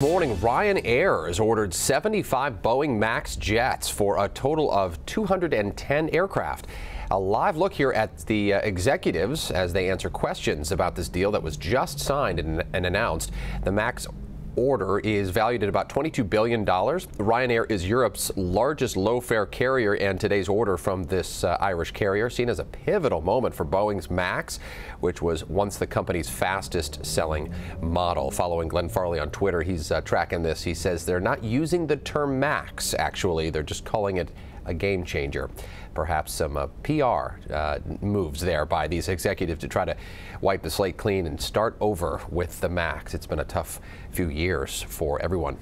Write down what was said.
Morning, Ryanair has ordered 75 Boeing MAX jets for a total of 210 aircraft. A live look here at the uh, executives as they answer questions about this deal that was just signed and, and announced. The MAX order is valued at about $22 billion. Ryanair is Europe's largest low-fare carrier, and today's order from this uh, Irish carrier seen as a pivotal moment for Boeing's MAX, which was once the company's fastest-selling model. Following Glenn Farley on Twitter, he's uh, tracking this. He says they're not using the term MAX, actually. They're just calling it a game changer. Perhaps some uh, PR uh, moves there by these executives to try to wipe the slate clean and start over with the MAX. It's been a tough few years for everyone.